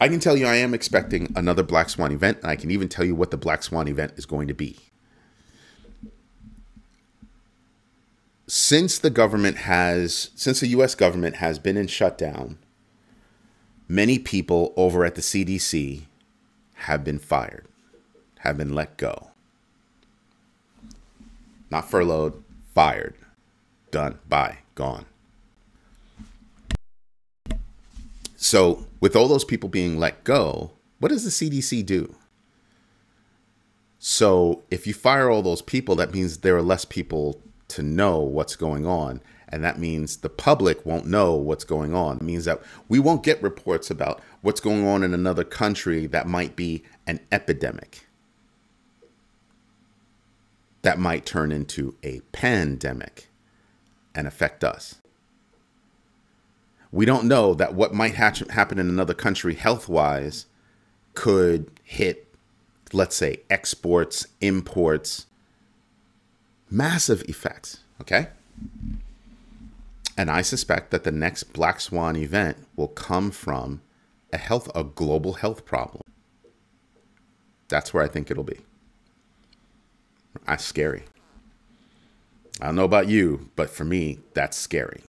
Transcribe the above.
I can tell you I am expecting another Black Swan event, and I can even tell you what the Black Swan event is going to be. Since the government has, since the US government has been in shutdown, many people over at the CDC have been fired, have been let go. Not furloughed, fired. Done. Bye. Gone. So, with all those people being let go, what does the CDC do? So, if you fire all those people, that means there are less people to know what's going on. And that means the public won't know what's going on. It means that we won't get reports about what's going on in another country that might be an epidemic, that might turn into a pandemic and affect us. We don't know that what might happen in another country health wise could hit, let's say, exports, imports, massive effects. Okay. And I suspect that the next Black Swan event will come from a health, a global health problem. That's where I think it'll be. That's scary. I don't know about you, but for me, that's scary.